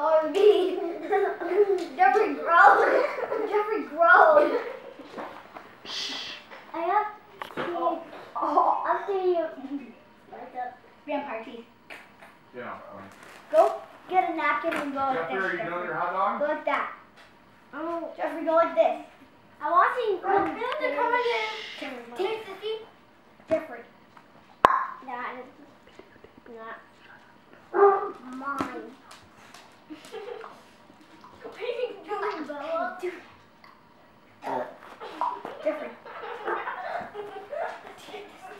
Or me. Jeffrey grow. Jeffrey Grohl. I have to. Oh. oh. After you. Like the vampire teeth. Yeah. Um, go get a napkin and go Jeffrey, like this. Jeffrey, you know your hot dog? Go like that. Oh. Jeffrey, go like this. I want to eat from them in. Taste the Jeffrey. Nah, nah. Thank you.